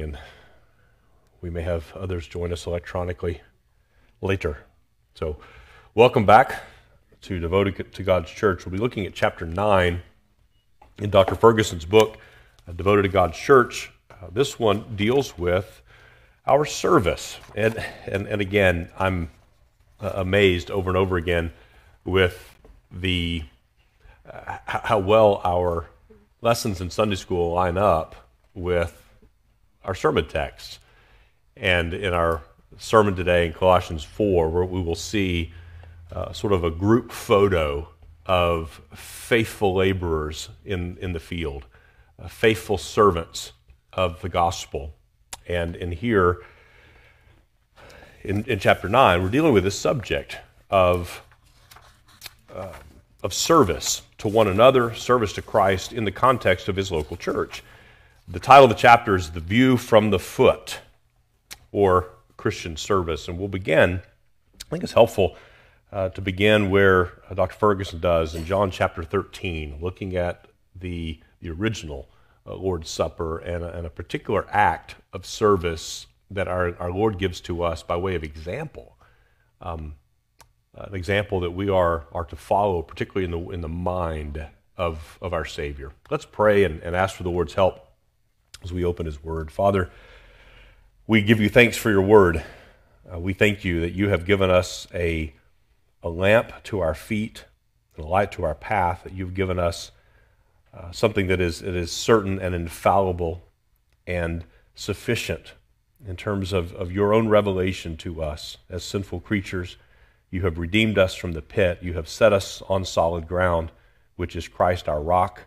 and we may have others join us electronically later. So, welcome back to Devoted to God's Church. We'll be looking at chapter 9 in Dr. Ferguson's book, Devoted to God's Church. Uh, this one deals with our service. And, and, and again, I'm uh, amazed over and over again with the uh, how well our lessons in Sunday school line up with our sermon text. And in our sermon today in Colossians 4, where we will see uh, sort of a group photo of faithful laborers in, in the field, uh, faithful servants of the gospel. And in here, in, in chapter 9, we're dealing with this subject of, uh, of service to one another, service to Christ in the context of his local church. The title of the chapter is The View from the Foot, or Christian Service. And we'll begin, I think it's helpful uh, to begin where uh, Dr. Ferguson does in John chapter 13, looking at the, the original uh, Lord's Supper and a, and a, particular act of service that our, our Lord gives to us by way of example. Um, an example that we are, are to follow, particularly in the, in the mind of, of our Savior. Let's pray and, and ask for the Lord's help as we open His Word. Father, we give you thanks for your Word. Uh, we thank you that you have given us a, a lamp to our feet and a light to our path, that you've given us uh, something that is, it is certain and infallible and sufficient in terms of, of your own revelation to us as sinful creatures. You have redeemed us from the pit. You have set us on solid ground, which is Christ our rock.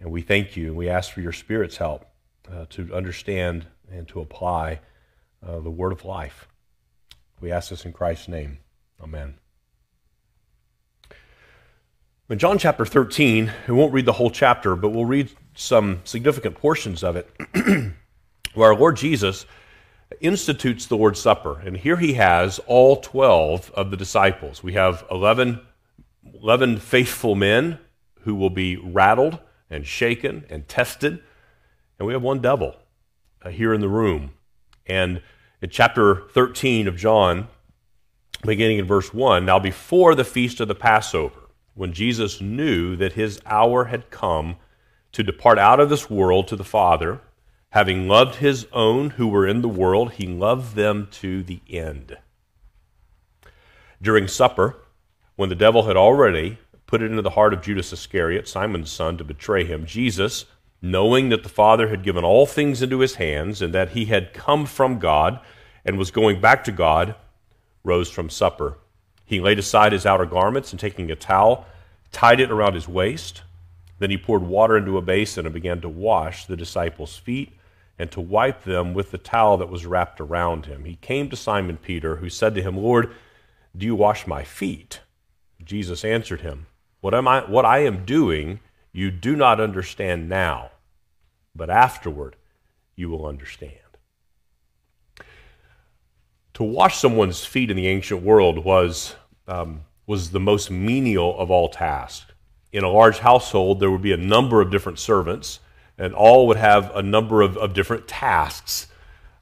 And we thank you and we ask for your Spirit's help uh, to understand and to apply uh, the word of life. We ask this in Christ's name. Amen. In John chapter 13, we won't read the whole chapter, but we'll read some significant portions of it, where our Lord Jesus institutes the Lord's Supper. And here he has all 12 of the disciples. We have 11, 11 faithful men who will be rattled and shaken and tested and we have one devil uh, here in the room. And in chapter 13 of John, beginning in verse 1, now before the feast of the Passover, when Jesus knew that his hour had come to depart out of this world to the Father, having loved his own who were in the world, he loved them to the end. During supper, when the devil had already put it into the heart of Judas Iscariot, Simon's son, to betray him, Jesus, knowing that the Father had given all things into his hands and that he had come from God and was going back to God, rose from supper. He laid aside his outer garments and taking a towel, tied it around his waist. Then he poured water into a basin and began to wash the disciples' feet and to wipe them with the towel that was wrapped around him. He came to Simon Peter, who said to him, Lord, do you wash my feet? Jesus answered him, What, am I, what I am doing you do not understand now, but afterward you will understand. To wash someone's feet in the ancient world was, um, was the most menial of all tasks. In a large household, there would be a number of different servants, and all would have a number of, of different tasks.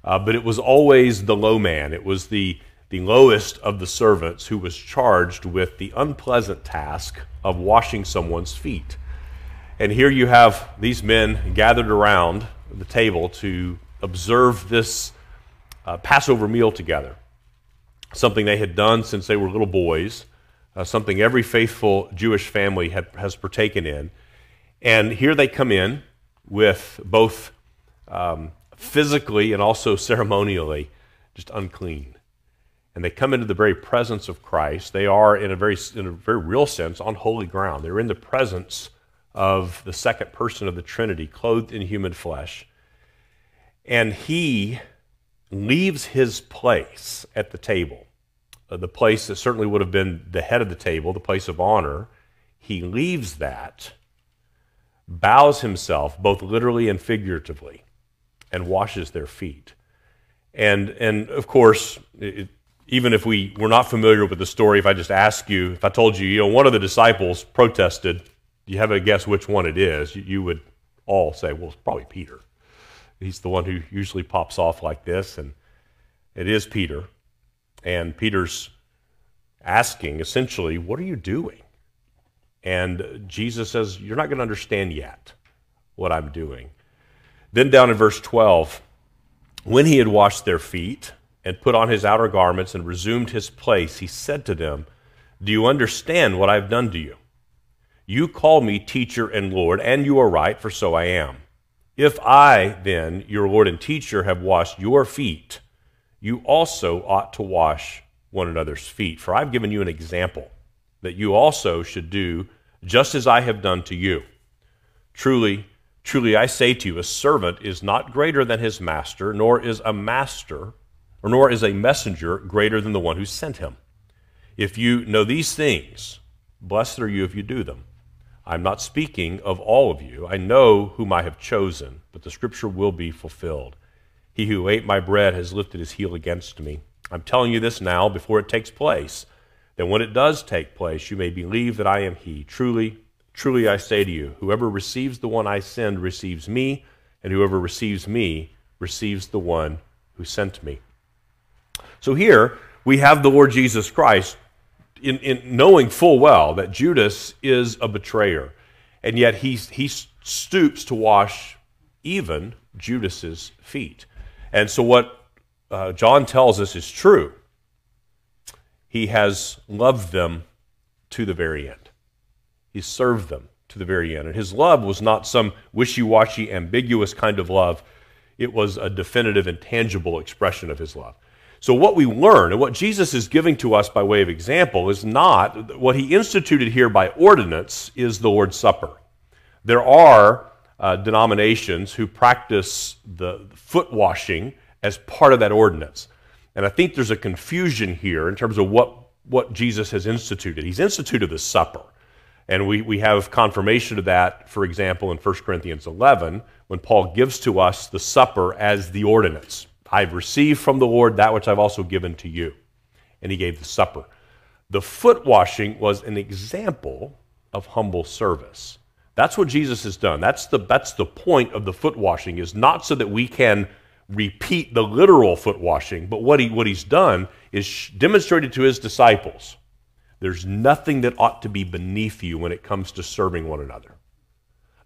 Uh, but it was always the low man. It was the, the lowest of the servants who was charged with the unpleasant task of washing someone's feet. And here you have these men gathered around the table to observe this uh, Passover meal together. Something they had done since they were little boys, uh, something every faithful Jewish family had, has partaken in. And here they come in with both um, physically and also ceremonially just unclean. And they come into the very presence of Christ. They are, in a very, in a very real sense, on holy ground. They're in the presence of the second person of the Trinity, clothed in human flesh. And he leaves his place at the table, uh, the place that certainly would have been the head of the table, the place of honor. He leaves that, bows himself, both literally and figuratively, and washes their feet. And, and of course, it, even if we were not familiar with the story, if I just ask you, if I told you, you know, one of the disciples protested you have a guess which one it is, you, you would all say, well, it's probably Peter. He's the one who usually pops off like this, and it is Peter. And Peter's asking essentially, What are you doing? And Jesus says, You're not going to understand yet what I'm doing. Then down in verse 12, when he had washed their feet and put on his outer garments and resumed his place, he said to them, Do you understand what I've done to you? You call me teacher and Lord, and you are right, for so I am. If I, then, your Lord and teacher, have washed your feet, you also ought to wash one another's feet. For I've given you an example that you also should do just as I have done to you. Truly, truly, I say to you, a servant is not greater than his master, nor is a master, or nor is a messenger greater than the one who sent him. If you know these things, blessed are you if you do them. I'm not speaking of all of you. I know whom I have chosen, but the scripture will be fulfilled. He who ate my bread has lifted his heel against me. I'm telling you this now before it takes place, that when it does take place, you may believe that I am he. Truly, truly I say to you, whoever receives the one I send receives me, and whoever receives me receives the one who sent me. So here we have the Lord Jesus Christ in, in knowing full well that Judas is a betrayer, and yet he, he stoops to wash even Judas's feet. And so what uh, John tells us is true. He has loved them to the very end. He served them to the very end. And his love was not some wishy washy, ambiguous kind of love, it was a definitive and tangible expression of his love. So, what we learn and what Jesus is giving to us by way of example is not what he instituted here by ordinance is the Lord's Supper. There are uh, denominations who practice the foot washing as part of that ordinance. And I think there's a confusion here in terms of what, what Jesus has instituted. He's instituted the supper. And we, we have confirmation of that, for example, in 1 Corinthians 11, when Paul gives to us the supper as the ordinance. I've received from the Lord that which I've also given to you. And he gave the supper. The foot washing was an example of humble service. That's what Jesus has done. That's the, that's the point of the foot washing, is not so that we can repeat the literal foot washing, but what, he, what he's done is demonstrated to his disciples there's nothing that ought to be beneath you when it comes to serving one another.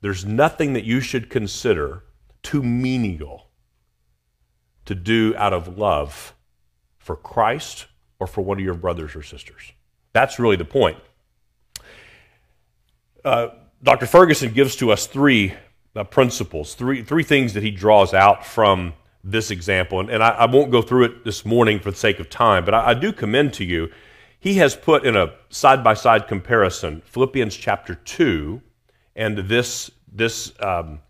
There's nothing that you should consider too menial to do out of love for Christ or for one of your brothers or sisters. That's really the point. Uh, Dr. Ferguson gives to us three uh, principles, three, three things that he draws out from this example, and, and I, I, won't go through it this morning for the sake of time, but I, I do commend to you. He has put in a side by side comparison Philippians chapter 2 and this, this um,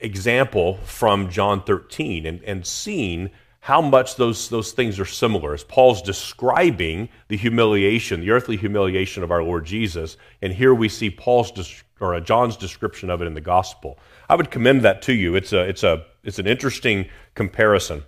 example from John 13 and, and seen how much those, those things are similar. As Paul's describing the humiliation, the earthly humiliation of our Lord Jesus, and here we see Paul's or John's description of it in the gospel. I would commend that to you. It's a, it's a it's an interesting comparison.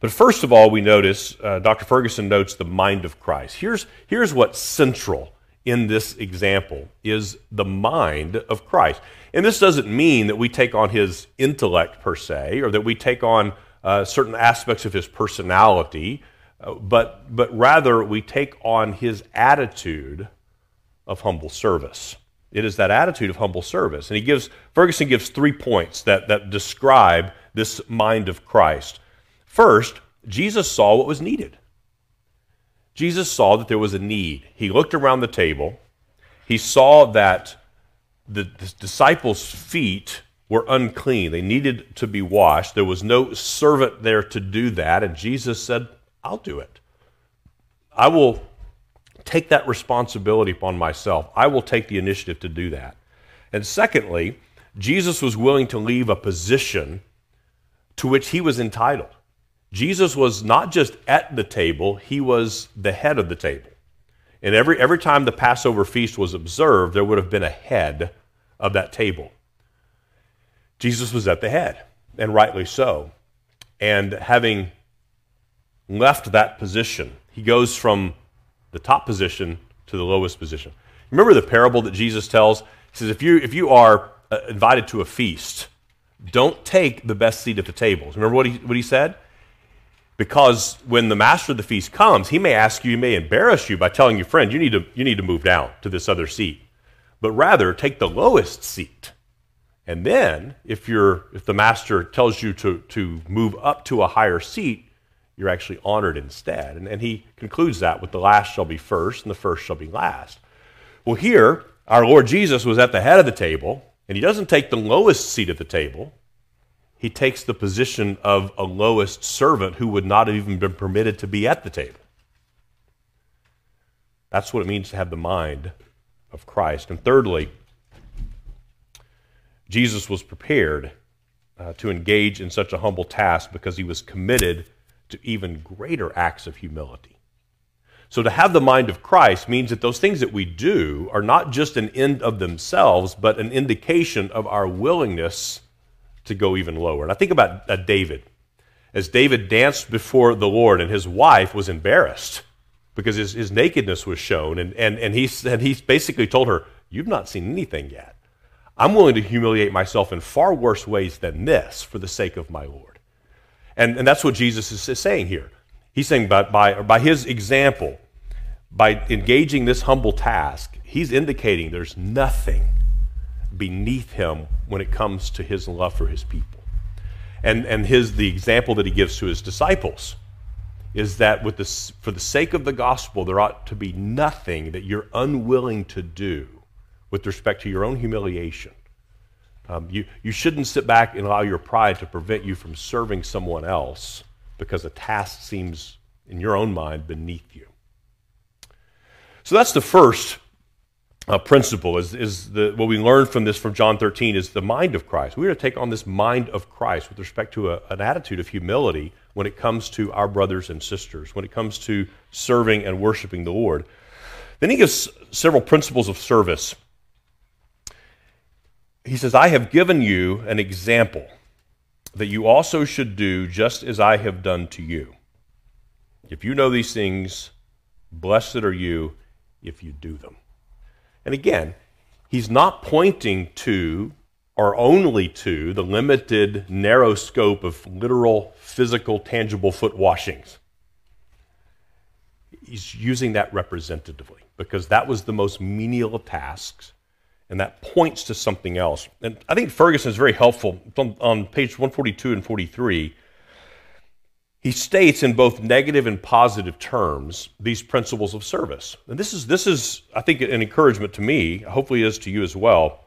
But first of all, we notice, uh, Dr. Ferguson notes the mind of Christ. Here's, here's what's central in this example is the mind of Christ. And this doesn't mean that we take on his intellect per se, or that we take on uh, certain aspects of his personality, uh, but, but rather we take on his attitude of humble service. It is that attitude of humble service. And he gives, Ferguson gives three points that, that describe this mind of Christ. First, Jesus saw what was needed. Jesus saw that there was a need. He looked around the table. He saw that the, the disciples' feet were unclean. They needed to be washed. There was no servant there to do that. And Jesus said, I'll do it. I will take that responsibility upon myself. I will take the initiative to do that. And secondly, Jesus was willing to leave a position to which he was entitled. Jesus was not just at the table, he was the head of the table. And every, every time the Passover feast was observed, there would have been a head of that table. Jesus was at the head, and rightly so. And having left that position, he goes from the top position to the lowest position. Remember the parable that Jesus tells? He says, if you, if you are uh, invited to a feast, don't take the best seat at the table. Remember what he, what he said? Because when the master of the feast comes, he may ask you, he may embarrass you by telling your friend, you need to, you need to move down to this other seat. But rather, take the lowest seat. And then, if, you're, if the master tells you to, to move up to a higher seat, you're actually honored instead. And, and he concludes that with the last shall be first and the first shall be last. Well, here, our Lord Jesus was at the head of the table, and he doesn't take the lowest seat at the table. He takes the position of a lowest servant who would not have even been permitted to be at the table. That's what it means to have the mind of Christ. And thirdly, Jesus was prepared uh, to engage in such a humble task because he was committed to even greater acts of humility. So, to have the mind of Christ means that those things that we do are not just an end of themselves, but an indication of our willingness to go even lower. And I think about uh, David. As David danced before the Lord, and his wife was embarrassed because his, his nakedness was shown, and, and, and, he, and he basically told her, You've not seen anything yet. I'm willing to humiliate myself in far worse ways than this for the sake of my Lord. And, and that's what Jesus is saying here. He's saying by, by, by his example, by engaging this humble task, he's indicating there's nothing beneath him when it comes to his love for his people. And, and his, the example that he gives to his disciples is that with this, for the sake of the gospel, there ought to be nothing that you're unwilling to do with respect to your own humiliation. Um, you, you shouldn't sit back and allow your pride to prevent you from serving someone else because a task seems, in your own mind, beneath you. So that's the first uh, principle is, is the, what we learn from this from John 13 is the mind of Christ. We're to take on this mind of Christ with respect to a, an attitude of humility when it comes to our brothers and sisters, when it comes to serving and worshiping the Lord. Then he gives several principles of service. He says, I have given you an example that you also should do just as I have done to you. If you know these things, blessed are you if you do them. And again, he's not pointing to or only to the limited, narrow scope of literal, physical, tangible foot washings. He's using that representatively because that was the most menial of tasks and that points to something else. And I think Ferguson is very helpful. On, on, page 142 and 43, he states in both negative and positive terms these principles of service. And this is, this is, I think, an encouragement to me, hopefully it is to you as well.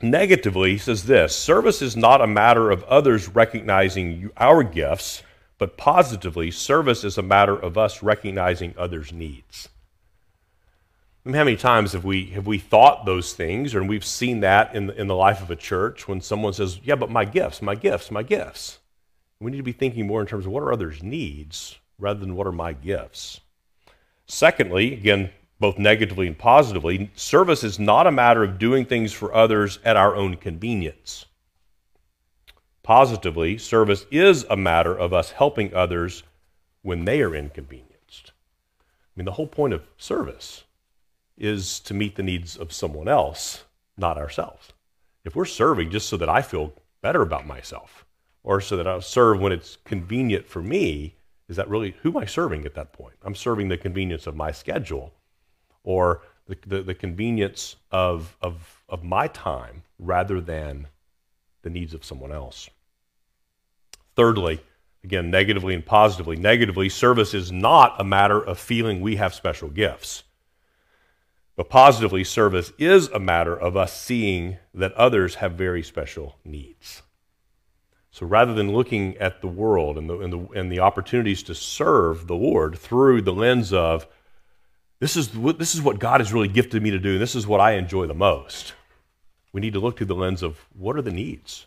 Negatively, he says this service is not a matter of others recognizing our gifts, but positively, service is a matter of us recognizing others' needs. I mean, how many times have we, have we thought those things, or we've seen that in, in the life of a church when someone says, Yeah, but my gifts, my gifts, my gifts. We need to be thinking more in terms of what are others' needs rather than what are my gifts. Secondly, again, both negatively and positively, service is not a matter of doing things for others at our own convenience. Positively, service is a matter of us helping others when they are inconvenienced. I mean, the whole point of service is to meet the needs of someone else, not ourselves. If we're serving just so that I feel better about myself or so that I'll serve when it's convenient for me, is that really who am I serving at that point? I'm serving the convenience of my schedule or the, the, the convenience of, of, of my time rather than the needs of someone else. Thirdly, again, negatively and positively. Negatively, service is not a matter of feeling we have special gifts. But positively, service is a matter of us seeing that others have very special needs. So rather than looking at the world and the, and the, and the opportunities to serve the Lord through the lens of, this is, what, this is what God has really gifted me to do, and this is what I enjoy the most, we need to look through the lens of what are the needs?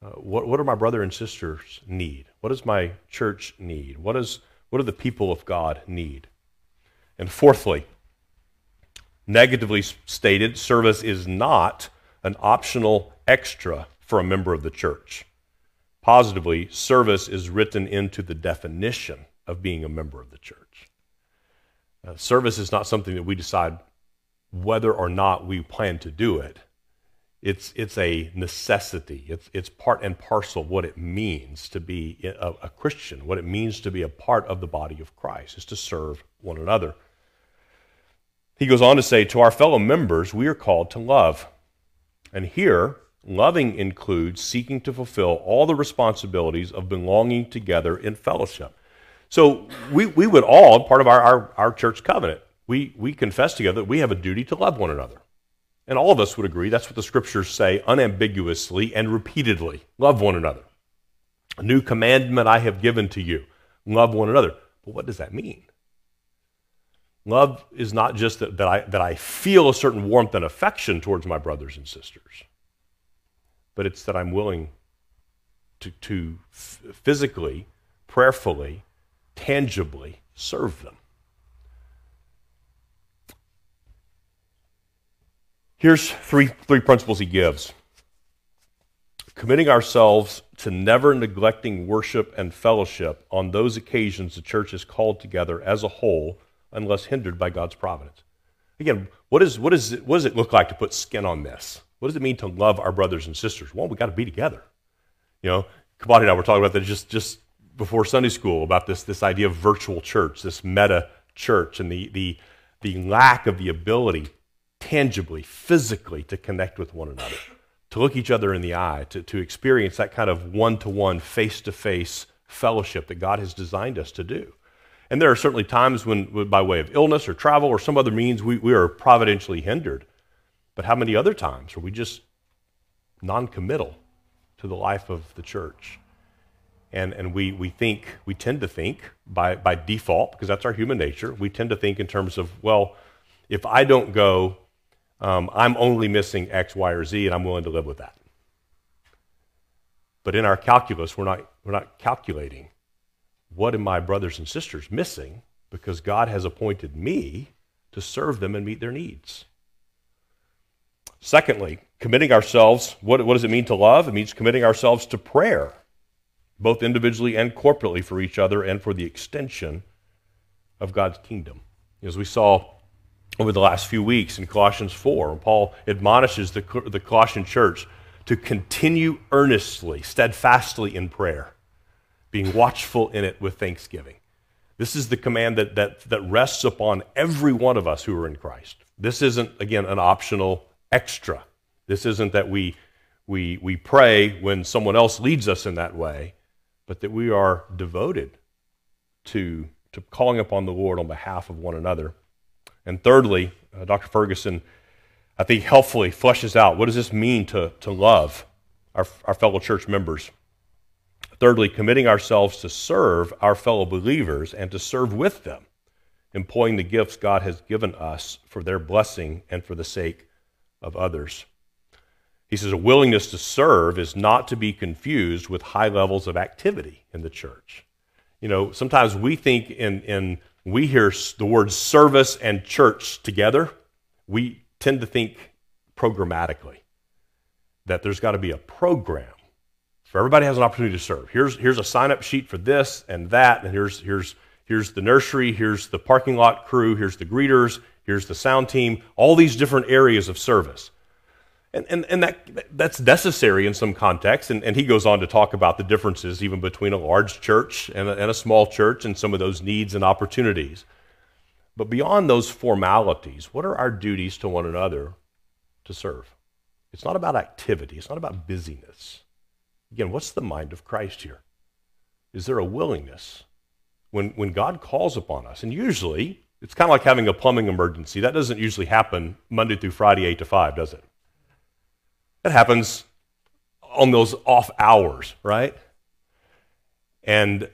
Uh, what, what do my brother and sisters need? What does my church need? What, is, what do the people of God need? And fourthly, Negatively stated, service is not an optional extra for a member of the church. Positively, service is written into the definition of being a member of the church. Uh, service is not something that we decide whether or not we plan to do it. It's, it's a necessity. It's, it's part and parcel what it means to be a, a Christian, what it means to be a part of the body of Christ, is to serve one another. He goes on to say, To our fellow members, we are called to love. And here, loving includes seeking to fulfill all the responsibilities of belonging together in fellowship. So we, we would all, part of our, our, our church covenant, we, we confess together that we have a duty to love one another. And all of us would agree that's what the scriptures say unambiguously and repeatedly love one another. A new commandment I have given to you love one another. But what does that mean? Love is not just that, that, I, that I feel a certain warmth and affection towards my brothers and sisters, but it's that I'm willing to, to physically, prayerfully, tangibly serve them. Here's three, three principles he gives committing ourselves to never neglecting worship and fellowship on those occasions the church is called together as a whole unless hindered by God's providence. Again, what, is, what, is it, what does it look like to put skin on this? What does it mean to love our brothers and sisters? Well, we got to be together. You know, Kabati and I were talking about that just, just before Sunday school about this, this idea of virtual church, this meta church, and the, the, the lack of the ability tangibly, physically to connect with one another, to look each other in the eye, to, to experience that kind of one to one, face to face fellowship that God has designed us to do. And there are certainly times when, by way of illness or travel or some other means, we, we are providentially hindered. But how many other times are we just non committal to the life of the church? And, and we, we think, we tend to think by, by default, because that's our human nature, we tend to think in terms of, well, if I don't go, um, I'm only missing X, Y, or Z, and I'm willing to live with that. But in our calculus, we're not, we're not calculating what are my brothers and sisters missing because God has appointed me to serve them and meet their needs. Secondly, committing ourselves, what, what does it mean to love? It means committing ourselves to prayer, both individually and corporately for each other and for the extension of God's kingdom. As we saw over the last few weeks in Colossians 4. Paul admonishes the, the Colossian church to continue earnestly, steadfastly in prayer, being watchful in it with thanksgiving. This is the command that, that, that rests upon every one of us who are in Christ. This isn't, again, an optional extra. This isn't that we, we, we pray when someone else leads us in that way, but that we are devoted to, to calling upon the Lord on behalf of one another. And thirdly, uh, Dr. Ferguson, I think, helpfully fleshes out what does this mean to, to love our, our fellow church members? Thirdly, committing ourselves to serve our fellow believers and to serve with them, employing the gifts God has given us for their blessing and for the sake of others. He says a willingness to serve is not to be confused with high levels of activity in the church. You know, sometimes we think in, in we hear the words service and church together, we tend to think programmatically that there's got to be a program for everybody has an opportunity to serve. Here's, here's a sign up sheet for this and that, and here's, here's, here's the nursery, here's the parking lot crew, here's the greeters, here's the sound team, all these different areas of service. And, and, and that, that's necessary in some contexts. And, and he goes on to talk about the differences even between a large church and a, and a small church and some of those needs and opportunities. But beyond those formalities, what are our duties to one another to serve? It's not about activity, it's not about busyness. Again, what's the mind of Christ here? Is there a willingness when, when God calls upon us? And usually, it's kind of like having a plumbing emergency. That doesn't usually happen Monday through Friday, 8 to 5, does it? That happens on those off hours, right? And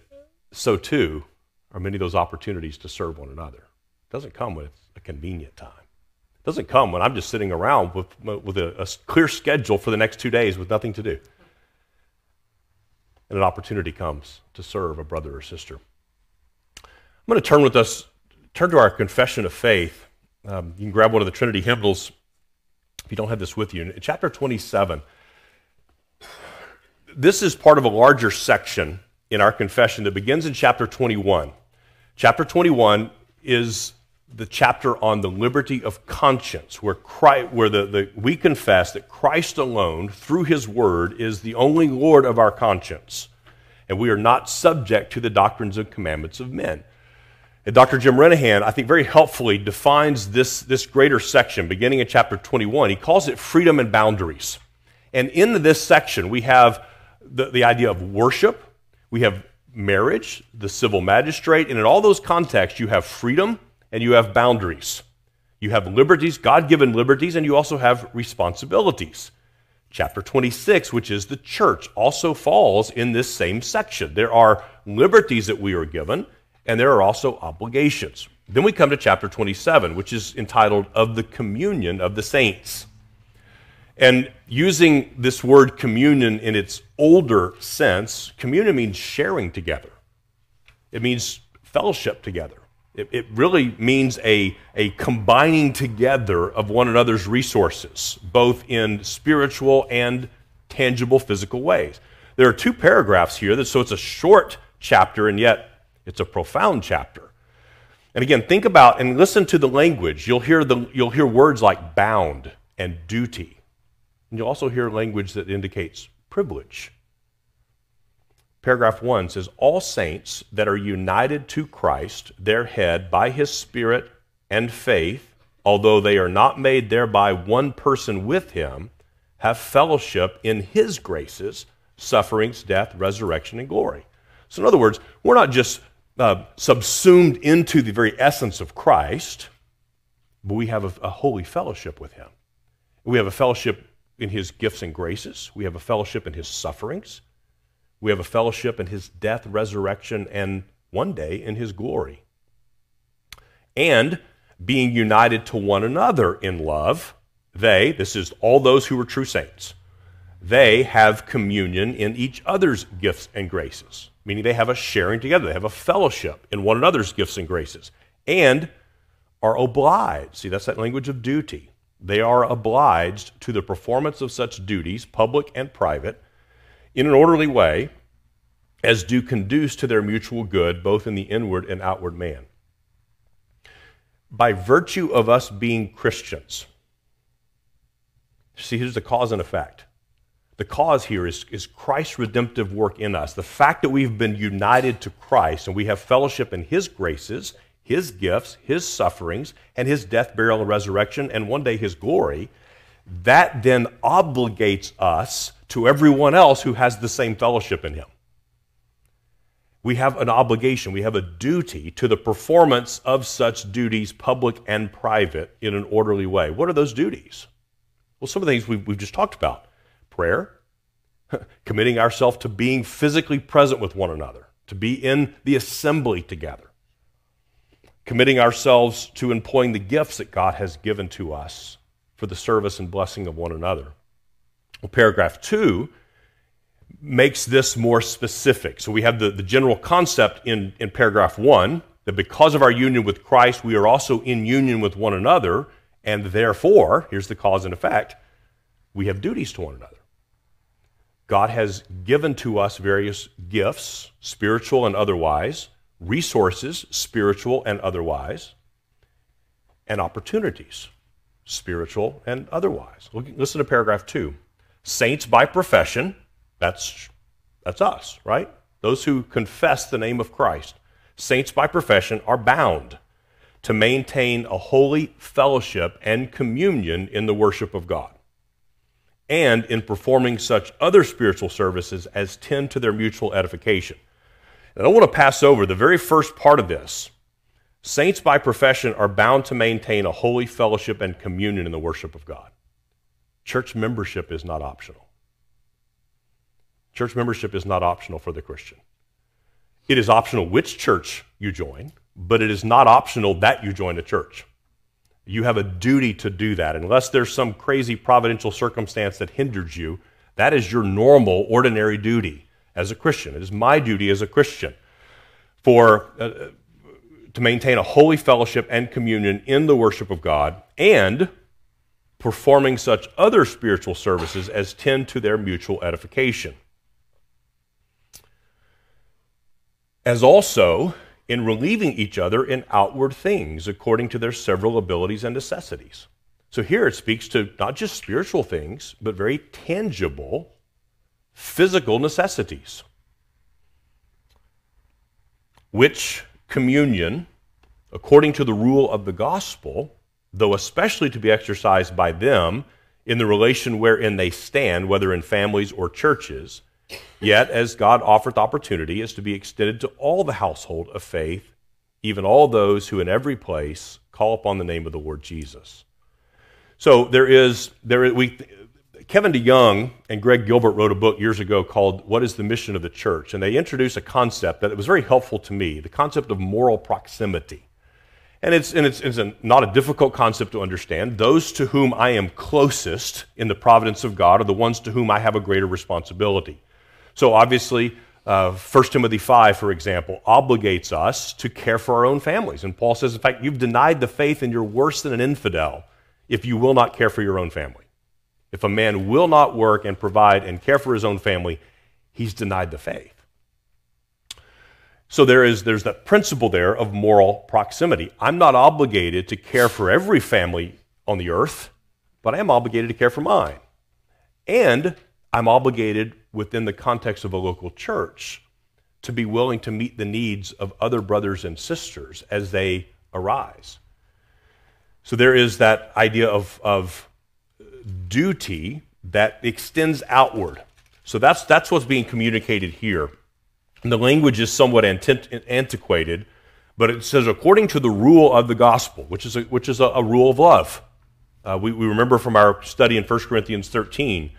so too are many of those opportunities to serve one another. It doesn't come when it's a convenient time. It doesn't come when I'm just sitting around with, with a, a clear schedule for the next two days with nothing to do. And an opportunity comes to serve a brother or sister. I'm going to turn with us, turn to our confession of faith. Um, you can grab one of the Trinity hymnals if you don't have this with you, in chapter 27, this is part of a larger section in our confession that begins in chapter 21. Chapter 21 is the chapter on the liberty of conscience, where, Christ, where the, the, we confess that Christ alone, through his word, is the only Lord of our conscience. And we are not subject to the doctrines and commandments of men. And Dr. Jim Renihan, I think, very helpfully defines this, this greater section beginning in chapter 21. He calls it freedom and boundaries. And in this section, we have the, the idea of worship, we have marriage, the civil magistrate, and in all those contexts, you have freedom and you have boundaries. You have liberties, God given liberties, and you also have responsibilities. Chapter 26, which is the church, also falls in this same section. There are liberties that we are given, and there are also obligations. Then we come to chapter 27, which is entitled Of the Communion of the Saints. And using this word communion in its older sense, communion means sharing together, it means fellowship together. It, it really means a, a combining together of one another's resources, both in spiritual and tangible physical ways. There are two paragraphs here, that, so it's a short chapter, and yet it's a profound chapter. And again, think about and listen to the language. You'll hear, the, you'll hear words like bound and duty. And you'll also hear language that indicates privilege. Paragraph 1 says, All saints that are united to Christ, their head, by his Spirit and faith, although they are not made thereby one person with him, have fellowship in his graces, sufferings, death, resurrection, and glory. So, in other words, we're not just uh, subsumed into the very essence of Christ, but we have a, a holy fellowship with Him. We have a fellowship in His gifts and graces, we have a fellowship in His sufferings, we have a fellowship in His death, resurrection, and one day in His glory. And being united to one another in love, they, this is all those who are true saints, they have communion in each other's gifts and graces meaning they have a sharing together, they have a fellowship in one another's gifts and graces, and are obliged. See, that's that language of duty. They are obliged to the performance of such duties, public and private, in an orderly way, as do conduce to their mutual good, both in the inward and outward man. By virtue of us being Christians, see, here's the cause and effect. The cause here is, is Christ's redemptive work in us. The fact that we've been united to Christ and we have fellowship in His graces, His gifts, His sufferings, and His death, burial, and resurrection, and one day His glory, that then obligates us to everyone else who has the same fellowship in Him. We have an obligation, we have a duty to the performance of such duties, public and private, in an orderly way. What are those duties? Well, some of the things we've, we've just talked about prayer, committing ourselves to being physically present with one another, to be in the assembly together, committing ourselves to employing the gifts that God has given to us for the service and blessing of one another. Well, paragraph two makes this more specific. So we have the, the general concept in, in paragraph one that because of our union with Christ, we are also in union with one another, and therefore, here's the cause and effect, we have duties to one another. God has given to us various gifts, spiritual and otherwise, resources, spiritual and otherwise, and opportunities, spiritual and otherwise. Listen to paragraph two. Saints by profession, that's, that's us, right? Those who confess the name of Christ. Saints by profession are bound to maintain a holy fellowship and communion in the worship of God and in performing such other spiritual services as tend to their mutual edification. And I want to pass over the very first part of this. Saints by profession are bound to maintain a holy fellowship and communion in the worship of God. Church membership is not optional. Church membership is not optional for the Christian. It is optional which church you join, but it is not optional that you join a church. You have a duty to do that. Unless there's some crazy providential circumstance that hinders you, that is your normal, ordinary duty as a Christian. It is my duty as a Christian for uh, to maintain a holy fellowship and communion in the worship of God and performing such other spiritual services as tend to their mutual edification. As also in relieving each other in outward things according to their several abilities and necessities. So here it speaks to not just spiritual things, but very tangible physical necessities. Which communion, according to the rule of the gospel, though especially to be exercised by them in the relation wherein they stand, whether in families or churches, Yet, as God offereth opportunity, is to be extended to all the household of faith, even all those who in every place call upon the name of the Lord Jesus. So there is, there is, we, Kevin DeYoung and Greg Gilbert wrote a book years ago called What is the Mission of the Church? And they introduced a concept that was very helpful to me the concept of moral proximity. And it's, and it's, it's a, not a difficult concept to understand. Those to whom I am closest in the providence of God are the ones to whom I have a greater responsibility. So obviously, uh, 1 Timothy 5, for example, obligates us to care for our own families. And Paul says, in fact, you've denied the faith and you're worse than an infidel if you will not care for your own family. If a man will not work and provide and care for his own family, he's denied the faith. So there is there's that principle there of moral proximity. I'm not obligated to care for every family on the earth, but I am obligated to care for mine. And I'm obligated within the context of a local church to be willing to meet the needs of other brothers and sisters as they arise. So there is that idea of, of duty that extends outward. So that's, that's what's being communicated here. And the language is somewhat antiquated, but it says, according to the rule of the gospel, which is a, which is a, a rule of love. Uh, we, we remember from our study in 1 Corinthians 13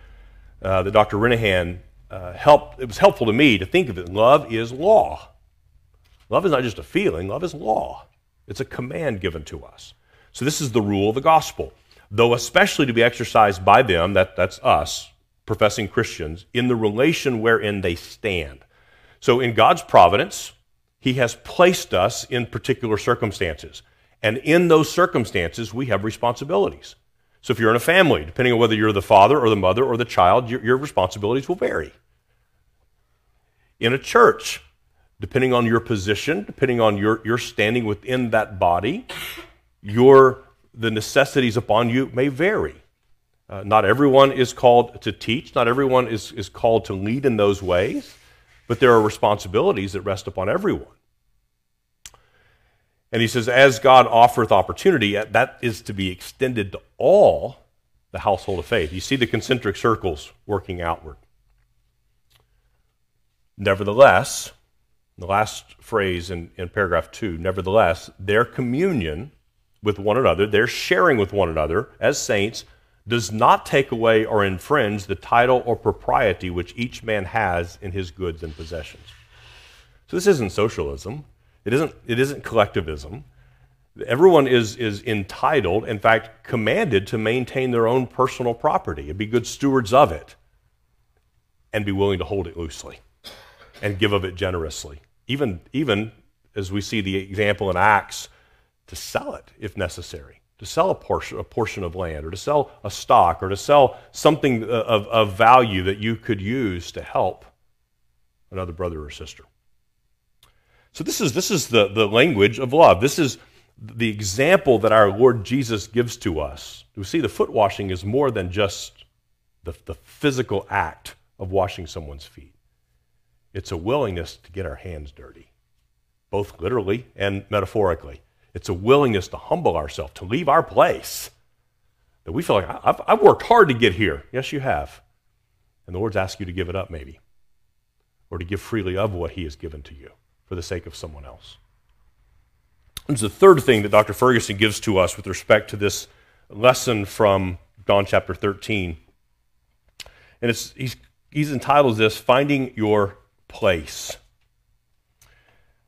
uh, that Dr. Renihan uh, helped, it was helpful to me to think of it. Love is law. Love is not just a feeling, love is law. It's a command given to us. So this is the rule of the gospel. Though especially to be exercised by them, that, that's us, professing Christians, in the relation wherein they stand. So in God's providence, He has placed us in particular circumstances. And in those circumstances, we have responsibilities. So if you're in a family, depending on whether you're the father or the mother or the child, your, your responsibilities will vary. In a church, depending on your position, depending on your, your standing within that body, your, the necessities upon you may vary. Uh, not everyone is called to teach, not everyone is, is called to lead in those ways, but there are responsibilities that rest upon everyone. And he says, as God offereth opportunity, uh, that is to be extended to all the household of faith. You see the concentric circles working outward. Nevertheless, the last phrase in, in paragraph two, nevertheless, their communion with one another, their sharing with one another as saints, does not take away or infringe the title or propriety which each man has in his goods and possessions. So this isn't socialism. It isn't, it isn't collectivism. Everyone is, is entitled, in fact, commanded to maintain their own personal property and be good stewards of it and be willing to hold it loosely and give of it generously. Even, even as we see the example in Acts, to sell it if necessary, to sell a portion, a portion of land or to sell a stock or to sell something of, of value that you could use to help another brother or sister. So this is, this is the, the language of love. This is the example that our Lord Jesus gives to us. We see the foot washing is more than just the, the physical act of washing someone's feet. It's a willingness to get our hands dirty, both literally and metaphorically. It's a willingness to humble ourselves, to leave our place. That we feel like, I've, I've worked hard to get here. Yes, you have. And the Lord's asked you to give it up, maybe, or to give freely of what He has given to you for the sake of someone else. There's the third thing that Dr. Ferguson gives to us with respect to this lesson from John chapter 13. And it's, he's, he's entitled this Finding Your Place.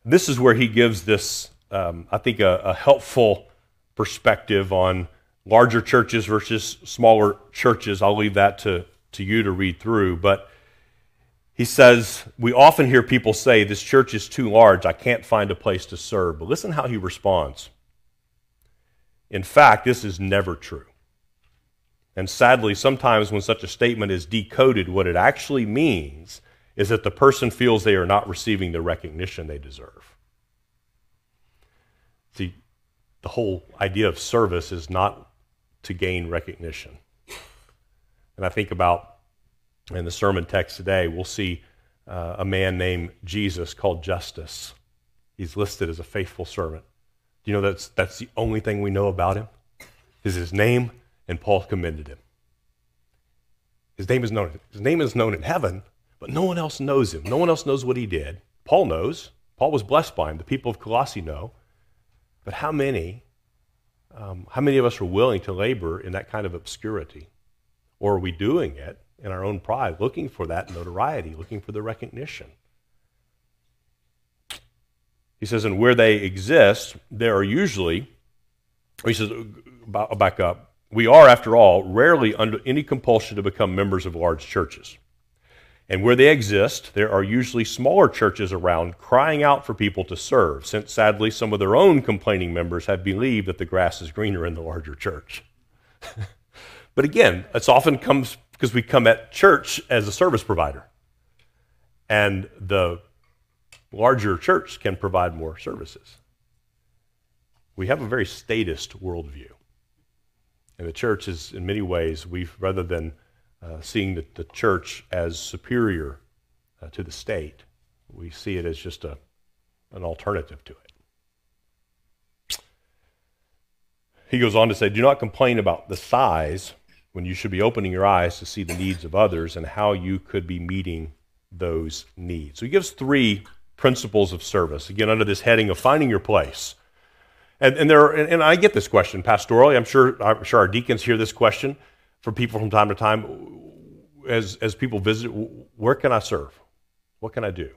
This is where he gives this, um, I think, a, a helpful perspective on larger churches versus smaller churches. I'll leave that to, to you to read through. But he says, We often hear people say, This church is too large, I can't find a place to serve. But listen how he responds. In fact, this is never true. And sadly, sometimes when such a statement is decoded, what it actually means is that the person feels they are not receiving the recognition they deserve. See, the whole idea of service is not to gain recognition. And I think about in the sermon text today, we'll see uh, a man named Jesus called Justus. He's listed as a faithful servant. Do you know that's, that's the only thing we know about him? Is his name, and Paul commended him. His name is known. His name is known in heaven, but no one else knows him. No one else knows what he did. Paul knows. Paul was blessed by him. The people of Colossae know. But how many, um, how many of us are willing to labor in that kind of obscurity? Or are we doing it in our own pride, looking for that notoriety, looking for the recognition? He says, and where they exist, there are usually, he says, back up, we are, after all, rarely under any compulsion to become members of large churches. And where they exist, there are usually smaller churches around crying out for people to serve, since sadly some of their own complaining members have believed that the grass is greener in the larger church. but again, it's often comes because we come at church as a service provider. And the larger church can provide more services. We have a very statist worldview. And the church is, in many ways, we've, rather than uh, seeing the, the, church as superior uh, to the state. We see it as just a, an alternative to it. He goes on to say, Do not complain about the size when you should be opening your eyes to see the needs of others and how you could be meeting those needs. So he gives three principles of service, again, under this heading of finding your place. And, and, there, and, and I get this question pastorally. I'm sure, I'm sure our deacons hear this question from people from time to time as, as people visit where can I serve? What can I do?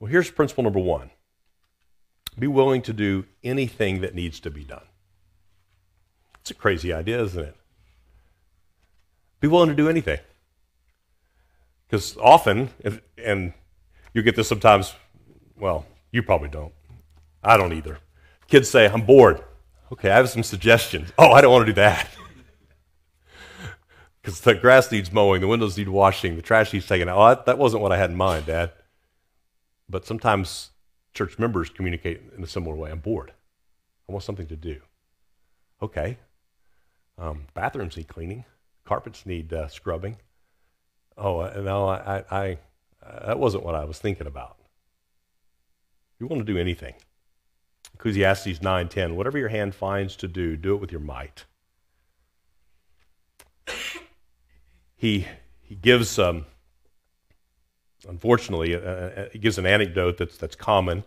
Well, here's principle number one be willing to do anything that needs to be done. It's a crazy idea, isn't it? Be willing to do anything. Because often, if, and you get this sometimes, well, you probably don't. I don't either. Kids say, I'm bored. Okay, I have some suggestions. Oh, I don't want to do that. because the grass needs mowing, the windows need washing, the trash needs taken out. Oh, that, that wasn't what I had in mind, Dad. But sometimes church members communicate in a similar way. I'm bored. I want something to do. Okay. Um, bathrooms need cleaning. Carpets need uh, scrubbing. Oh, uh, no, I, I, I that wasn't what I was thinking about. You want to do anything. Ecclesiastes 9:10, whatever your hand finds to do, do it with your might. he, he gives, um, unfortunately, uh, uh, he gives an anecdote that's, that's common.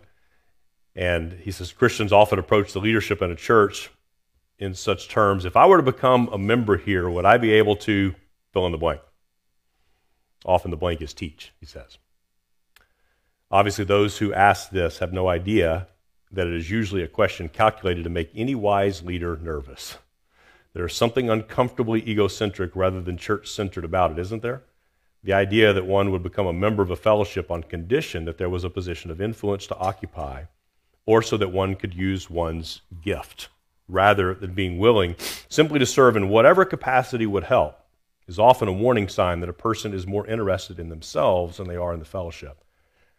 And he says Christians often approach the leadership in a church in such terms if I were to become a member here, would I be able to fill in the blank? Often the blank is teach, he says. Obviously, those who ask this have no idea that it is usually a question calculated to make any wise leader nervous. There's something uncomfortably egocentric rather than church centered about it, isn't there? The idea that one would become a member of a fellowship on condition that there was a position of influence to occupy, or so that one could use one's gift, rather than being willing simply to serve in whatever capacity would help, is often a warning sign that a person is more interested in themselves than they are in the fellowship.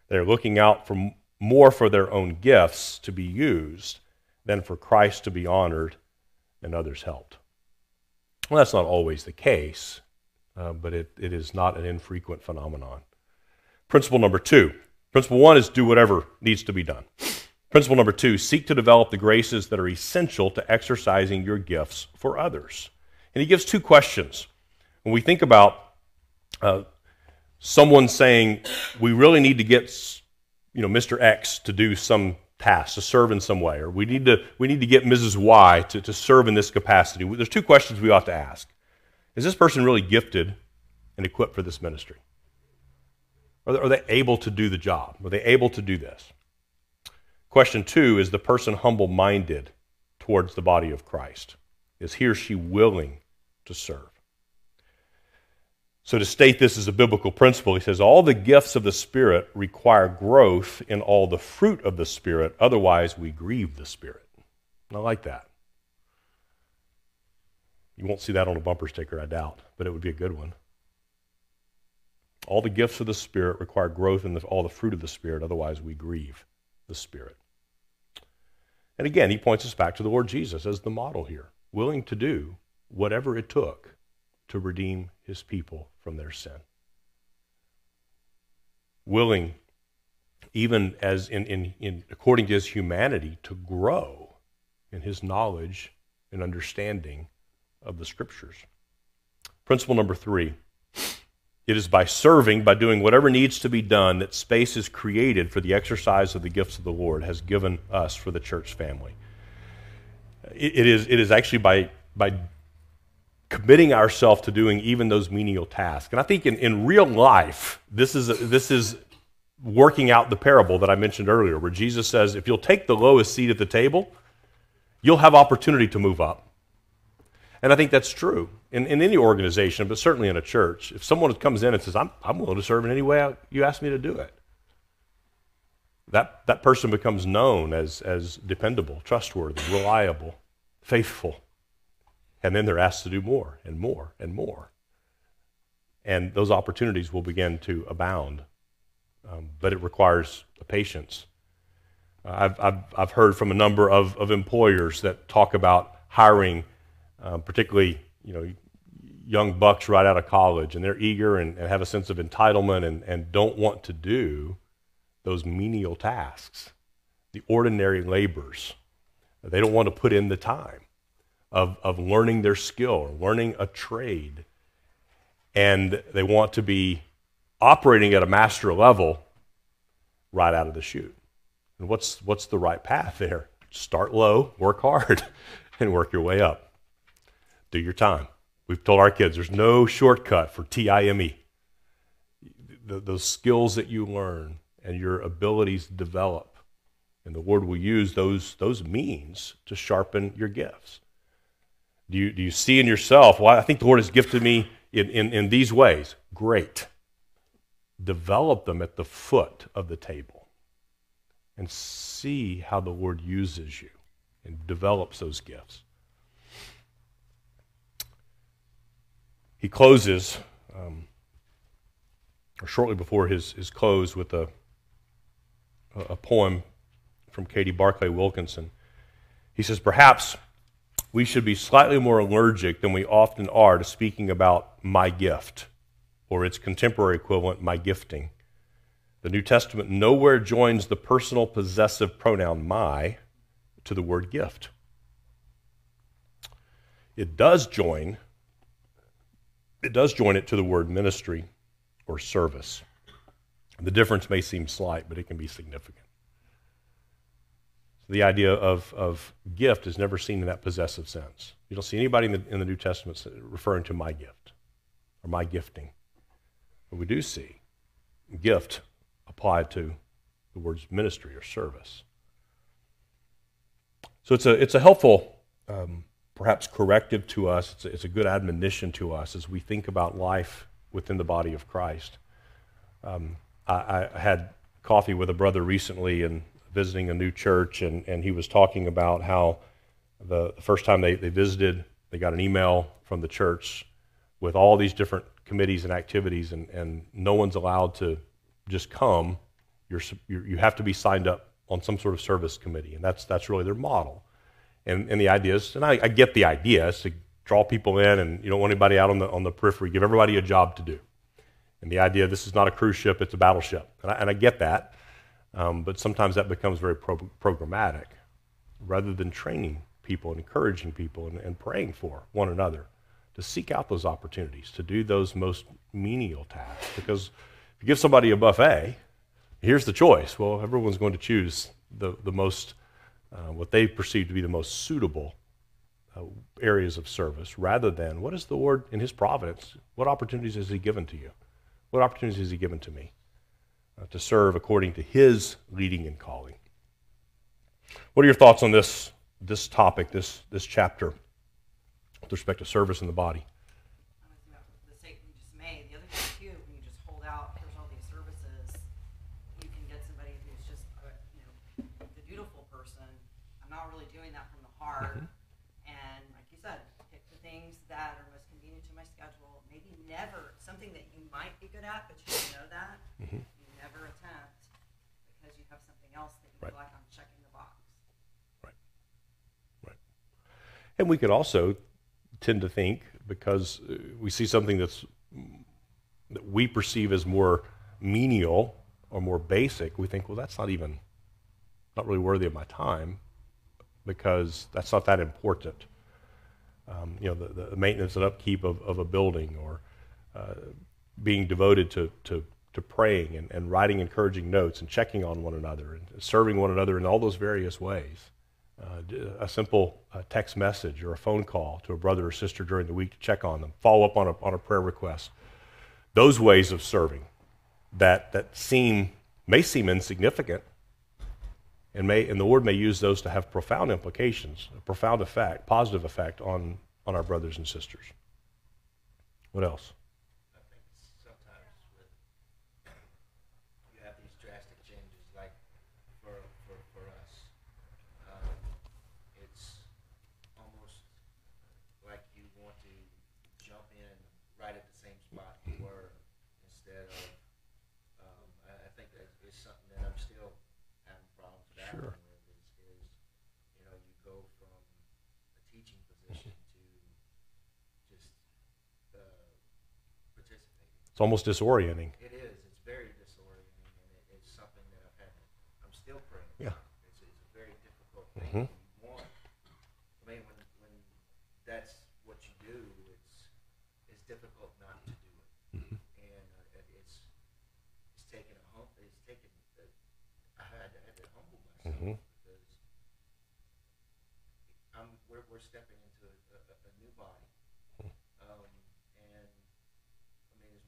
They're looking out for more for their own gifts to be used than for Christ to be honored and others helped. Well, that's not always the case, uh, but it, it is not an infrequent phenomenon. Principle number two. Principle one is do whatever needs to be done. Principle number two seek to develop the graces that are essential to exercising your gifts for others. And he gives two questions. When we think about uh, someone saying, we really need to get you know, Mr. X to do some task, to serve in some way, or we need to, we need to get Mrs. Y to, to serve in this capacity. There's two questions we ought to ask. Is this person really gifted and equipped for this ministry? Are they, are they able to do the job? Are they able to do this? Question two is the person humble minded towards the body of Christ? Is he or she willing to serve? So, to state this as a biblical principle, he says, All the gifts of the Spirit require growth in all the fruit of the Spirit, otherwise, we grieve the Spirit. I like that. You won't see that on a bumper sticker, I doubt, but it would be a good one. All the gifts of the Spirit require growth in the, all the fruit of the Spirit, otherwise, we grieve the Spirit. And again, he points us back to the Lord Jesus as the model here, willing to do whatever it took to redeem his people from their sin. Willing, even as in, in, in according to his humanity, to grow in his knowledge and understanding of the scriptures. Principle number three it is by serving, by doing whatever needs to be done, that space is created for the exercise of the gifts of the Lord has given us for the church family. it, it is, it is actually by, by committing ourselves to doing even those menial tasks. And I think in, in real life, this is, this is working out the parable that I mentioned earlier, where Jesus says, if you'll take the lowest seat at the table, you'll have opportunity to move up. And I think that's true in, in any organization, but certainly in a church. If someone comes in and says, I'm, I'm willing to serve in any way you ask me to do it, that, that person becomes known as, as dependable, trustworthy, reliable, faithful. And then they're asked to do more and more and more. And those opportunities will begin to abound. Um, but it requires patience. Uh, I've, I've, I've heard from a number of, of employers that talk about hiring um, particularly you know young bucks right out of college, and they're eager and, and have a sense of entitlement and, and don't want to do those menial tasks, the ordinary labors. They don't want to put in the time of, of learning their skill, or learning a trade. And they want to be operating at a master level right out of the chute. And what's, what's the right path there? Start low, work hard, and work your way up do your time. We've told our kids there's no shortcut for TIME. The, those skills that you learn and your abilities develop, and the Lord will use those, those means to sharpen your gifts. Do you, do you see in yourself, well, I think the Lord has gifted me in, in, in these ways? Great. Develop them at the foot of the table and see how the Lord uses you and develops those gifts. He closes, um, or shortly before his, his close, with a, a poem from Katie Barclay Wilkinson. He says, Perhaps we should be slightly more allergic than we often are to speaking about my gift, or its contemporary equivalent, my gifting. The New Testament nowhere joins the personal possessive pronoun my to the word gift. It does join it does join it to the word ministry or service. The difference may seem slight, but it can be significant. So the idea of, of gift is never seen in that possessive sense. You don't see anybody in the, in the New Testament referring to my gift or my gifting. But we do see gift applied to the words ministry or service. So it's a, it's a helpful um, perhaps corrective to us. It's a, it's a, good admonition to us as we think about life within the body of Christ. Um, I, I, had coffee with a brother recently and visiting a new church, and, and he was talking about how the, the first time they, they visited, they got an email from the church with all these different committees and activities, and, and no one's allowed to just come. You're, you have to be signed up on some sort of service committee, and that's, that's really their model. And, and the idea is, and I, I get the idea, is to draw people in and you don't want anybody out on the, on the periphery. Give everybody a job to do. And the idea, this is not a cruise ship, it's a battleship. And I, and I get that. Um, but sometimes that becomes very pro- programmatic rather than training people and encouraging people and, and praying for one another to seek out those opportunities to do those most menial tasks. Because if you give somebody a buffet, here's the choice. Well, everyone's going to choose the, the most uh, what they perceive to be the most suitable uh, areas of service rather than what is the Lord in His providence? What opportunities has He given to you? What opportunities has He given to me uh, to serve according to His leading and calling? What are your thoughts on this, this topic, this, this chapter with respect to service in the body? And we could also tend to think because uh, we see something that's that we perceive as more menial or more basic, we think, well, that's not even not really worthy of my time because that's not that important. Um, you know, the, the, maintenance and upkeep of, of a building or uh, being devoted to, to, to praying and, and writing encouraging notes and checking on one another and serving one another in all those various ways. Uh, a simple uh, text message or a phone call to a brother or sister during the week to check on them, follow up on a, on a prayer request. Those ways of serving that, that seem, may seem insignificant, and, may, and the Lord may use those to have profound implications, a profound effect, positive effect on, on our brothers and sisters. What else? It's almost disorienting. It is. It's very disorienting, and it, it's something that I've had. I'm still praying. Yeah. It's, it's a very difficult thing. Mm-hmm. You want. I mean, when when that's what you do, it's it's difficult not to do it, mm-hmm. and uh, it's it's taken a hum. It's taken. A, I had to, I had to humble myself mm-hmm. because I'm we're, we're stepping into a, a, a new body. Hmm. Um,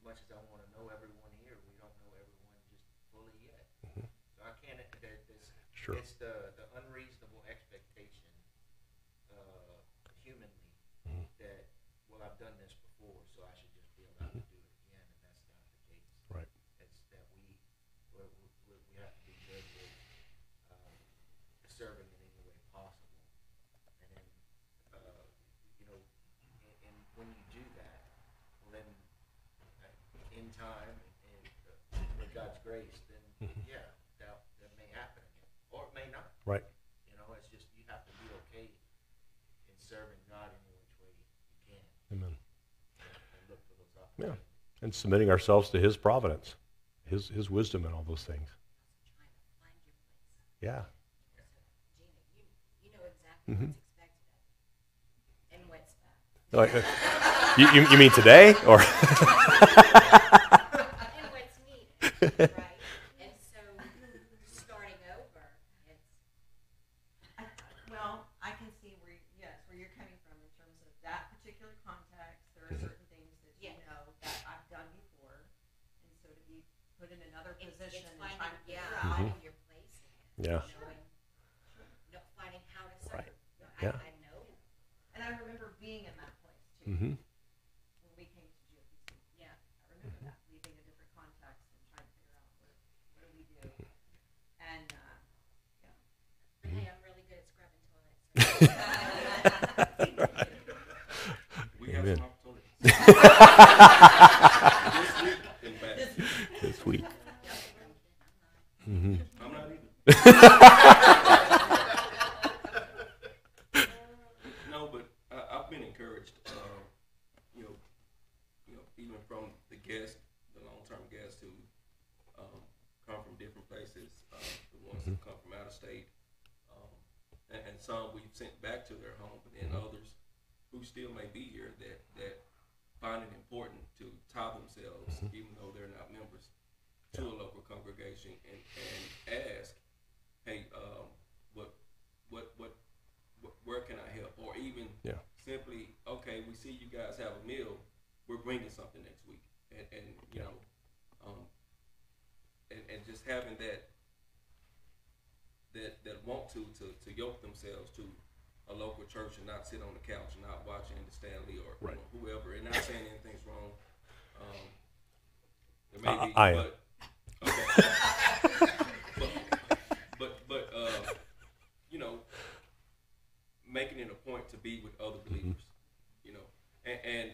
much as I want to know everyone here, we don't know everyone just fully yet. Mm-hmm. So I can't. This, sure. It's the the unreasonable expectation, uh, humanly, mm-hmm. that well I've done this before, so I should just be allowed mm-hmm. to do it again, and that's not the case. Right. It's that we we we have to be good with um, serving in any way possible, and then uh, you know, and, and when you do that, well then in time and uh, with God's grace, then mm-hmm. yeah, that that may happen again, or it may not. Right. You know, it's just you have to be okay in serving God in which way you can. Amen. And look for those opportunities. Yeah, and submitting ourselves to His providence, His His wisdom, and all those things. Yeah. Mm-hmm. Like, uh, you, you, you, mean today or? well, I can see where yes, where you're coming from in terms of that particular context. There are mm-hmm. certain things that you know that I've done before, and so to be put in another position it's, it's and trying to figure yeah, out mm-hmm. your place. Yeah. Knowing, finding how to serve. Right. yeah. I, I know. And I remember being in that Mm-hmm. When we came to GOPC. Yeah, I remember mm-hmm. that, leaving a different context and trying to figure out what, what do we do. Mm-hmm. And, uh, yeah. Hey, I'm really good at scrubbing toilets. we have Amen. some opportunities. this week. Mm-hmm. I'm not and, some we've sent back to their home, but then mm-hmm. others who still may be here that that find it important to tie themselves, mm-hmm. even though they're not members, to yeah. a local congregation and, and ask, hey, um, what, what, what, what, where can I help? Or even yeah. simply, okay, we see you guys have a meal, we're bringing something next week, and, and you yeah. know, um, and, and just having that that, that want to, to to yoke themselves to a local church and not sit on the couch and not watch the Stanley or right. whoever, and not saying anything's wrong. Um, be, I but, okay. but, but but uh, you know, making it a point to be with other mm-hmm. believers, mm-hmm. you know, and, and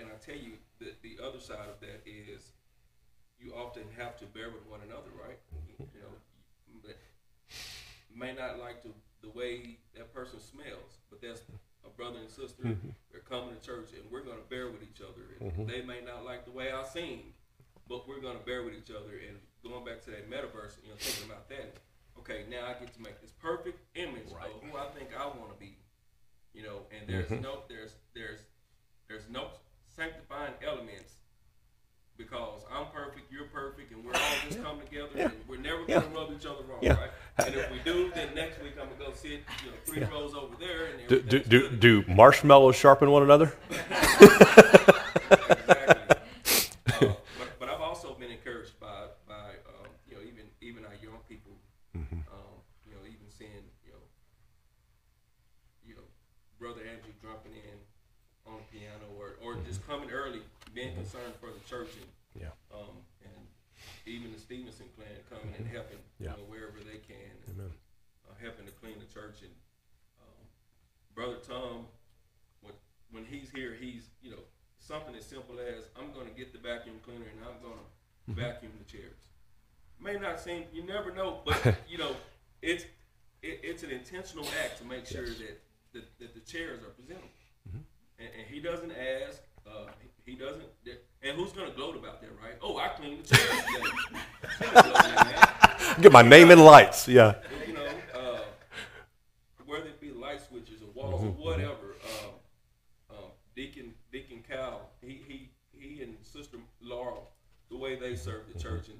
and I tell you the the other side of that is you often have to bear with one another, right? Mm-hmm. You know, may not like the, the way that person smells, but that's a brother and sister. Mm-hmm. They're coming to church, and we're going to bear with each other. And mm-hmm. They may not like the way I sing, but we're going to bear with each other. And going back to that metaverse, you know, thinking about that. Okay, now I get to make this perfect image right. of who I think I want to be. You know, and there's mm-hmm. no there's there's there's no sanctifying elements because I'm perfect, you're perfect, and we're all just come together, yeah. and we're never gonna yeah. rub each other wrong, yeah. right? And if we do, then next week I'm gonna go sit, you know, three yeah. rows over there, and do do, do, do marshmallows sharpen one another? Exactly. Uh, but, but, I've also been encouraged by, by um, you know, even even our young people, mm-hmm. um, you know, you know, Brother Andrew jumping in on the piano or or just coming early, being concerned for the church. Yeah. And even seeing, you know, you know, Brother Tom, when when he's here, he's you know something as simple as I'm going to get the vacuum cleaner and I'm going to mm-hmm. vacuum the chairs. May not seem, you never know, but you know it's it, it's an intentional act to make sure yes. that, that, that the chairs are presentable. Mm-hmm. And, and, he doesn't ask. Uh, he doesn't. And who's going to gloat about that, right? Oh, I cleaned the chairs. Get my name in lights. Yeah. Way they serve the church and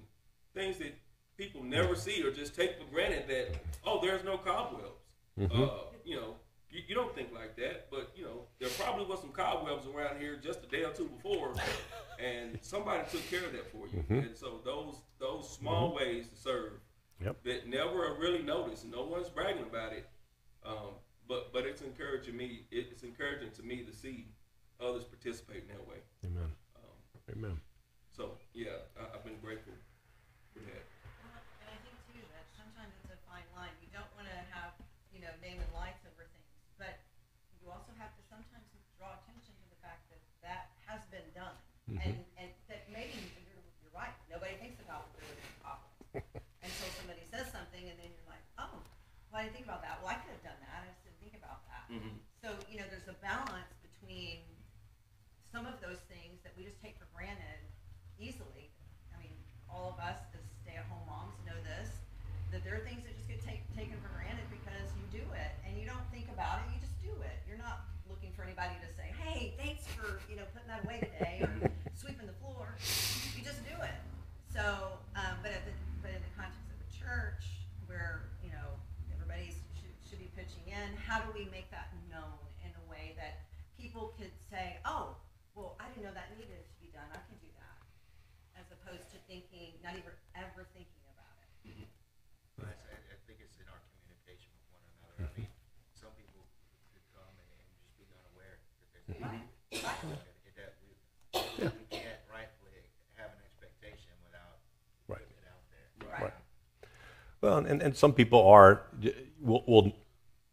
things that people never see or just take for granted that oh there's no cobwebs mm-hmm. uh, you know you, you, don't think like that but you know there probably was some cobwebs around here just a day or two before and somebody took care of that for you mm-hmm. and so those those small mm-hmm. ways to serve yep. that never are really noticed no one's bragging about it um, but but it's encouraging me it's encouraging to me to see others participate in that way amen um, amen yeah, I, have been grateful for that. and I think too that sometimes it's a fine line. You don't want to have you know name and lights over things, but you also have to sometimes draw attention to the fact that that has been done, mm-hmm. and and that maybe you're, you're right. Nobody thinks about the problem until somebody says something, and then you're like, oh, well, I didn't think about that. Well, I could have done that. I just didn't think about that. Mm-hmm. So you know, there's a balance between some of those things that we just take for granted easily. I mean, all of us as stay-at-home moms know this, that there are things that just get take, taken for granted because you do it and you don't think about it, you just do it. You're not looking for anybody to say, hey, thanks for, you know, putting that away today or sweeping the floor. You just do it. So, um, but, the, but in the context of the church, where, you know, everybody should, should be pitching in, how do we make that known in a way that people could say, oh, well, I didn't know that needed to be done. I can do opposed to thinking, not even ever thinking about it. Mm-hmm. I, I think it's in our communication with one another. I mean, some people could come and, and just be unaware that there's a Right, right. that we, we can't rightfully have an expectation without Right. putting it out there. Right. Well, and, and some people are will, will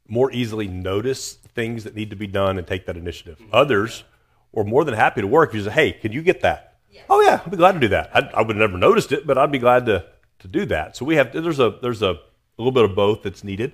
more easily notice things that need to be done and take that initiative. Mm-hmm. Others are more than happy to work. You say, "Hey, can you get that?" Oh yeah, I'd be glad to do that. I, I would have never noticed it, but I'd be glad to to do that. So we have there's a there's a, a little bit of both that's needed.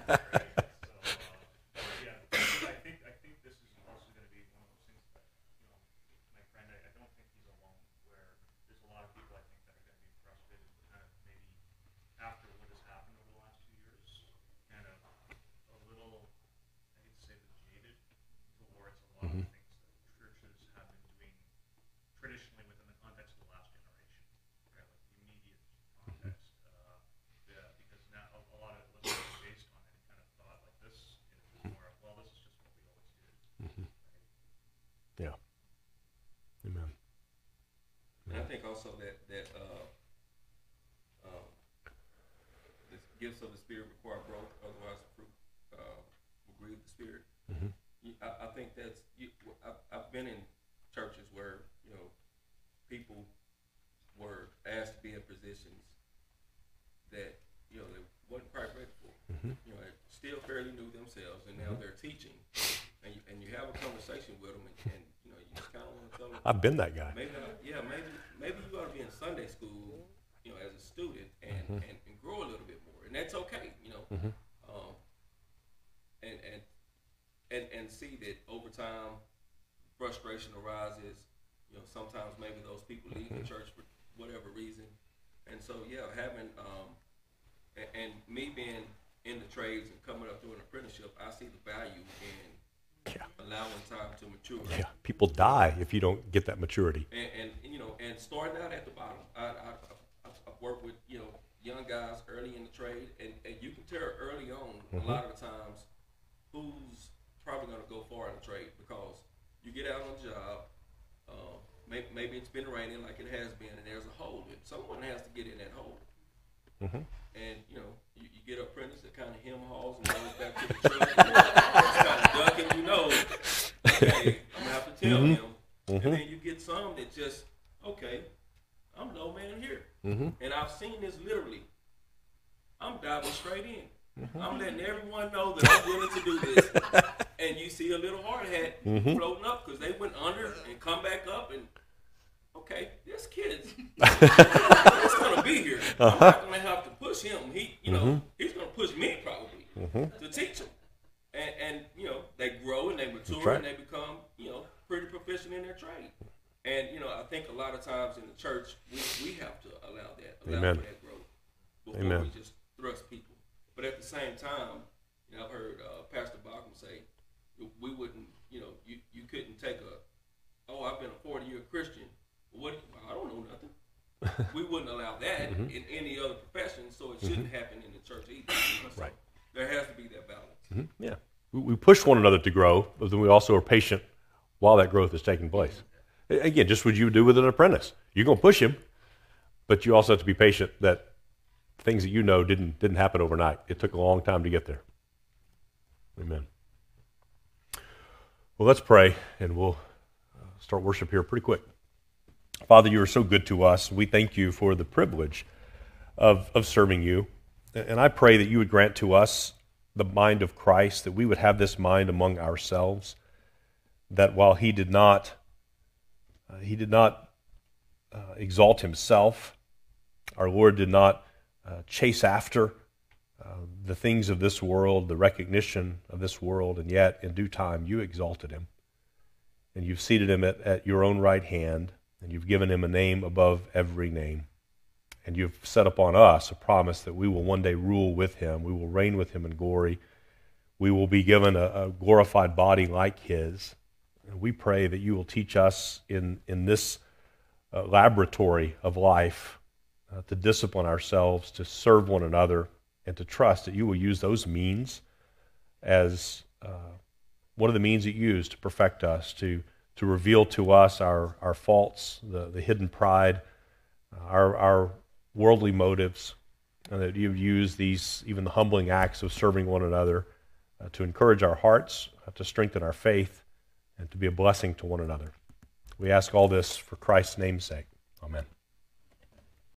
want to tell them. I've been that guy. Maybe yeah, maybe maybe you ought to be in Sunday school, you know, as a student and, and, and grow a little bit more, and that's okay, you know. Um, and and and and see that over time, frustration arises. You know, sometimes maybe those people leave the church for whatever reason, and so yeah, having um, and, and me being in the trades and coming up through an apprenticeship, I see the value in Yeah. allowing time to mature. Yeah, people die if you don't get that maturity. and, and you know, and starting out at the bottom. I, I, I've, I've worked with you know young guys early in the trade, and, and you can tell early on a lot of the times who's probably going to go far in the trade because you get out on the job. Uh, maybe, maybe it's been raining like it has been, and there's a hole. And someone has to get in that hole. And you know, you, you get apprentice that kind of hem hauls and goes back to the truck. kind of ducking, you. Okay, I'm gonna have to tell mm-hmm. him. And mm-hmm. then you get some that just, okay, I'm low man here, mm-hmm. and I've seen this literally. I'm diving straight in. I'm letting everyone know that I'm willing to do this. and you see a little hard hat floating up because they went under and come back up and okay, this kid's he's gonna be here. I'm uh-huh. not gonna have to push him. He, you know, he's gonna push me probably to teach him. And, and you know, they grow and they mature right. and they become, you know, pretty proficient in their trade. And you know, I think a lot of times in the church, we, we have to allow that, allow Amen. for that growth before Amen. we just thrust people. But at the same time, you know, I've heard uh, Pastor Bachman say, we wouldn't, you know, you, you couldn't take a, oh, I've been a 40 year Christian. What? I don't know nothing. we wouldn't allow that in any other profession, so it shouldn't happen in the church either. you know, so Right. There has to be that balance. Yeah. We, push one another to grow, but then we also are patient while that growth is taking place. Again, just what you would do with an apprentice. You're going to push him, but you also have to be patient that things that you know didn't, didn't happen overnight. It took a long time to get there. Amen. Well, let's pray, and we'll uh, start worship here pretty quick. Father, you are so good to us. We thank you for the privilege of, of serving you. And I pray that you would grant to us the mind of Christ, that we would have this mind among ourselves, that while he did not, uh, he did not uh, exalt himself, our Lord did not uh, chase after uh, the things of this world, the recognition of this world, and yet in due time you exalted him. And you've seated him at, at your own right hand, and you've given him a name above every name. And you've set upon us a promise that we will one day rule with him. We will reign with him in glory. We will be given a, a glorified body like his. And we pray that you will teach us in, in this uh, laboratory of life uh, to discipline ourselves, to serve one another, and to trust that you will use those means as uh, one of the means that you use to perfect us, to, to reveal to us our, our faults, the, the hidden pride, our, our worldly motives, and that you use these, even the humbling acts of serving one another, uh, to encourage our hearts, uh, to strengthen our faith, and to be a blessing to one another. We ask all this for Christ's name's sake.